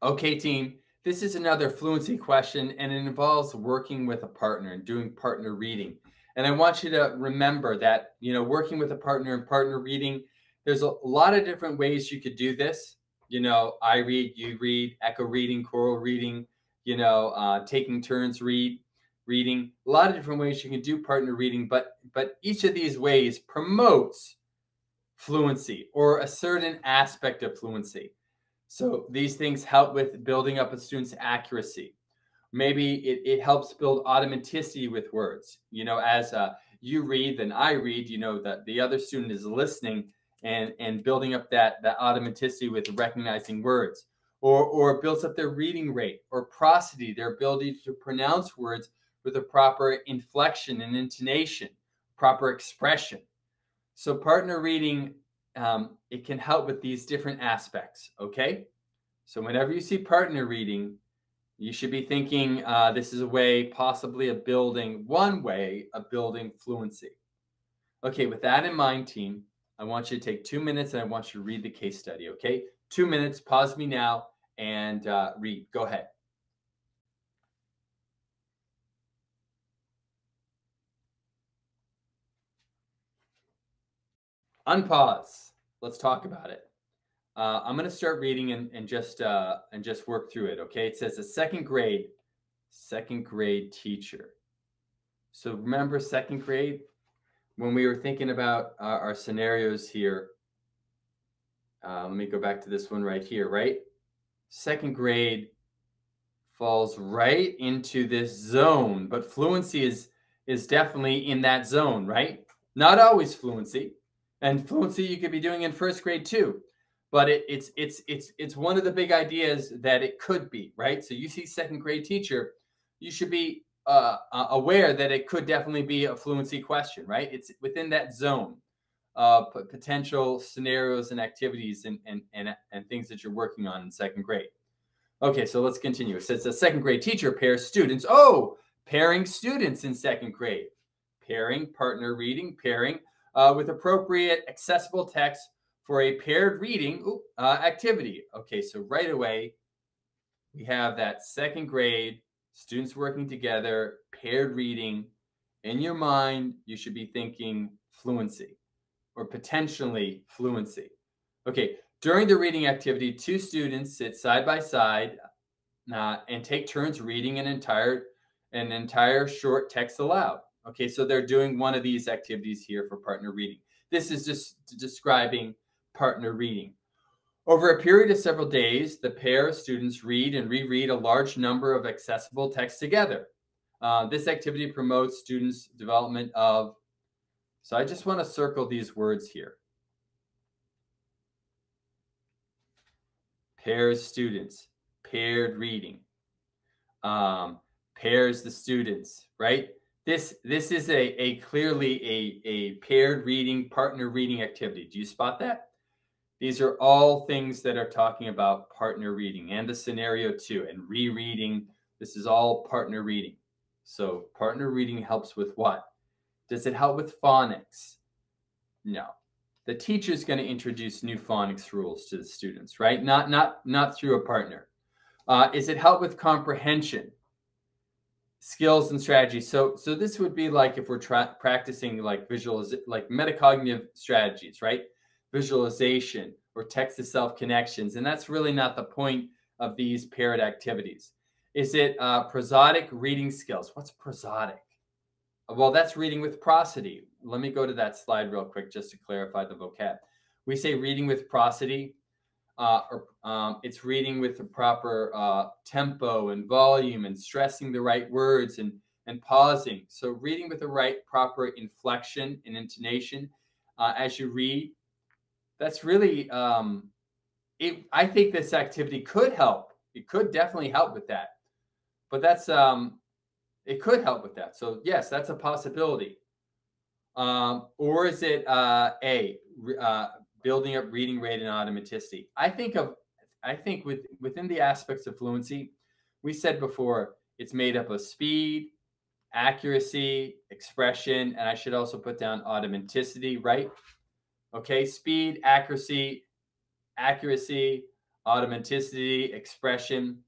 Okay, team. This is another fluency question, and it involves working with a partner and doing partner reading. And I want you to remember that, you know, working with a partner and partner reading, there's a lot of different ways you could do this. You know, I read, you read, echo reading, choral reading, you know, uh, taking turns read, reading. A lot of different ways you can do partner reading, but but each of these ways promotes fluency or a certain aspect of fluency. So these things help with building up a student's accuracy. Maybe it, it helps build automaticity with words. You know, as uh, you read, then I read, you know, that the other student is listening and, and building up that, that automaticity with recognizing words. Or, or builds up their reading rate or prosody, their ability to pronounce words with a proper inflection and intonation, proper expression. So partner reading um, it can help with these different aspects. Okay. So whenever you see partner reading, you should be thinking uh, this is a way, possibly, of building one way of building fluency. Okay, with that in mind, team, I want you to take two minutes and I want you to read the case study. Okay, two minutes. Pause me now and uh, read. Go ahead. Unpause let's talk about it. Uh, I'm going to start reading and, and just uh, and just work through it. Okay, it says a second grade, second grade teacher. So remember second grade when we were thinking about uh, our scenarios here. Uh, let me go back to this one right here. Right, second grade falls right into this zone, but fluency is is definitely in that zone. Right, not always fluency and fluency you could be doing in first grade too. But it, it's it's it's it's one of the big ideas that it could be right? So you see second grade teacher you should be uh, uh, aware that it could definitely be a fluency question right? It's within that zone of potential scenarios and activities and, and and and things that you're working on in second grade. Okay so let's continue. It says a second grade teacher pairs students. Oh pairing students in second grade. Pairing partner reading pairing uh, with appropriate accessible text for a paired reading uh, activity. Okay, so right away, we have that second grade, students working together, paired reading. In your mind, you should be thinking fluency or potentially fluency. Okay, during the reading activity, two students sit side by side uh, and take turns reading an entire an entire short text aloud. Okay, so they're doing one of these activities here for partner reading. This is just describing partner reading. Over a period of several days, the pair of students read and reread a large number of accessible texts together. Uh, this activity promotes students' development of, so I just want to circle these words here. Pairs students, paired reading, um, pairs the students, right? This this is a, a clearly a, a paired reading, partner reading activity. Do you spot that? These are all things that are talking about partner reading and the scenario too, and rereading. This is all partner reading. So partner reading helps with what? Does it help with phonics? No. The teacher is going to introduce new phonics rules to the students, right? Not not not through a partner. Uh, is it help with comprehension? Skills and strategies. So so this would be like if we're tra- practicing like visualiz like metacognitive strategies, right? Visualization or text to self connections, and that's really not the point of these paired activities. Is it uh, prosodic reading skills? What's prosodic? Well, that's reading with prosody. Let me go to that slide real quick just to clarify the vocab. We say reading with prosody uh, or um, it's reading with the proper uh, tempo and volume and stressing the right words and and pausing. So reading with the right proper inflection and intonation uh, as you read. That's really um, it. I think this activity could help. It could definitely help with that. But that's um, it could help with that. So yes, that's a possibility. Um, or is it uh, a uh, building up reading rate and automaticity. I think of I think with within the aspects of fluency, we said before it's made up of speed, accuracy, expression, and I should also put down automaticity, right? Okay, speed, accuracy, accuracy, automaticity, expression,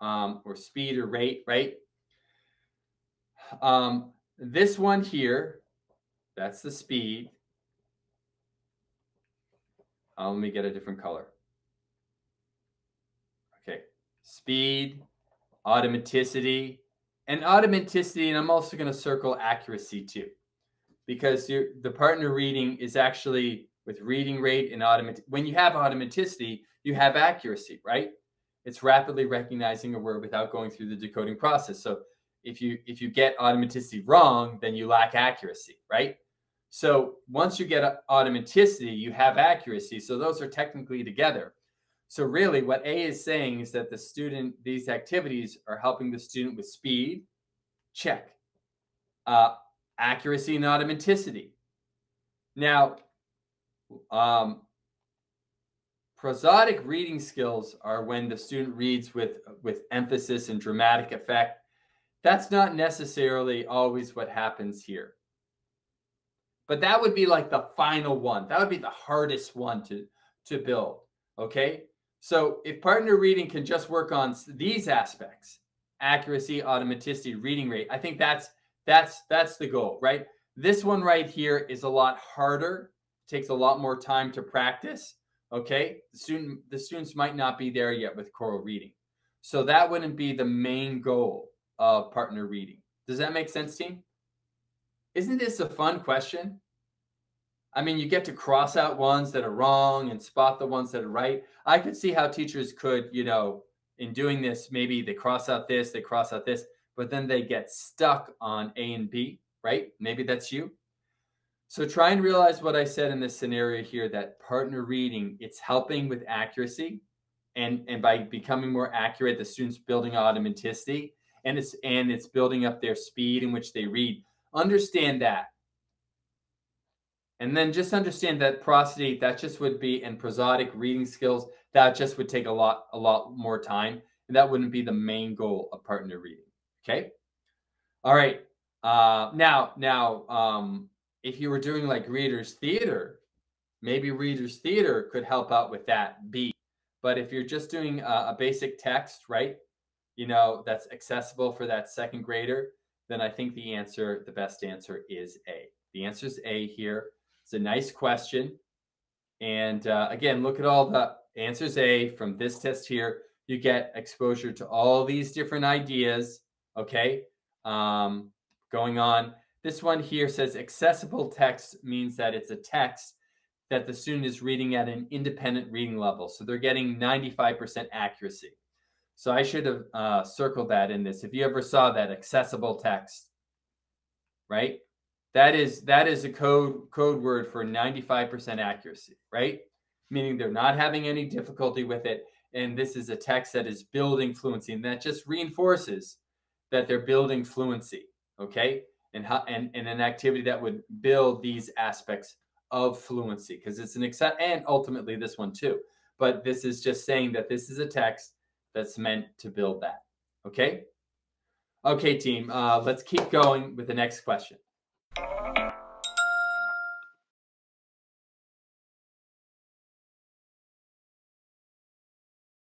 um, or speed or rate, right? Um, this one here, that's the speed. Uh, let me get a different color. Okay, speed, automaticity, and automaticity, and I'm also going to circle accuracy too, because the partner reading is actually with reading rate and automatic. When you have automaticity, you have accuracy, right? It's rapidly recognizing a word without going through the decoding process. So if you if you get automaticity wrong, then you lack accuracy, right? So once you get automaticity, you have accuracy. So those are technically together. So really what A is saying is that the student, these activities are helping the student with speed, check, uh, accuracy and automaticity. Now, um, prosodic reading skills are when the student reads with, with emphasis and dramatic effect. That's not necessarily always what happens here. But that would be like the final one. That would be the hardest one to, to build. Okay. So if partner reading can just work on these aspects, accuracy, automaticity, reading rate, I think that's that's that's the goal, right? This one right here is a lot harder, takes a lot more time to practice. Okay. The student the students might not be there yet with choral reading. So that wouldn't be the main goal of partner reading. Does that make sense, team? Isn't this a fun question? I mean, you get to cross out ones that are wrong and spot the ones that are right. I could see how teachers could, you know, in doing this, maybe they cross out this, they cross out this, but then they get stuck on A and B, right? Maybe that's you. So try and realize what I said in this scenario here that partner reading, it's helping with accuracy. And, and by becoming more accurate, the students building automaticity and it's and it's building up their speed in which they read. Understand that. And then just understand that prosody, that just would be and prosodic reading skills, that just would take a lot, a lot more time. And that wouldn't be the main goal of partner reading. Okay. All right. Uh, now, now, um, if you were doing like readers theater, maybe readers theater could help out with that B. But if you're just doing a, a basic text, right? You know, that's accessible for that second grader, then I think the answer, the best answer is A. The answer is A here. It's a nice question. And uh, again, look at all the answers A from this test here. You get exposure to all these different ideas, okay, um, going on. This one here says accessible text means that it's a text that the student is reading at an independent reading level. So they're getting 95% accuracy. So I should have uh, circled that in this. If you ever saw that accessible text, right? That is that is a code code word for 95% accuracy, right? Meaning they're not having any difficulty with it. And this is a text that is building fluency. And that just reinforces that they're building fluency. Okay. And how and, and an activity that would build these aspects of fluency because it's an accept and ultimately this one too. But this is just saying that this is a text that's meant to build that. Okay. Okay, team. Uh, let's keep going with the next question.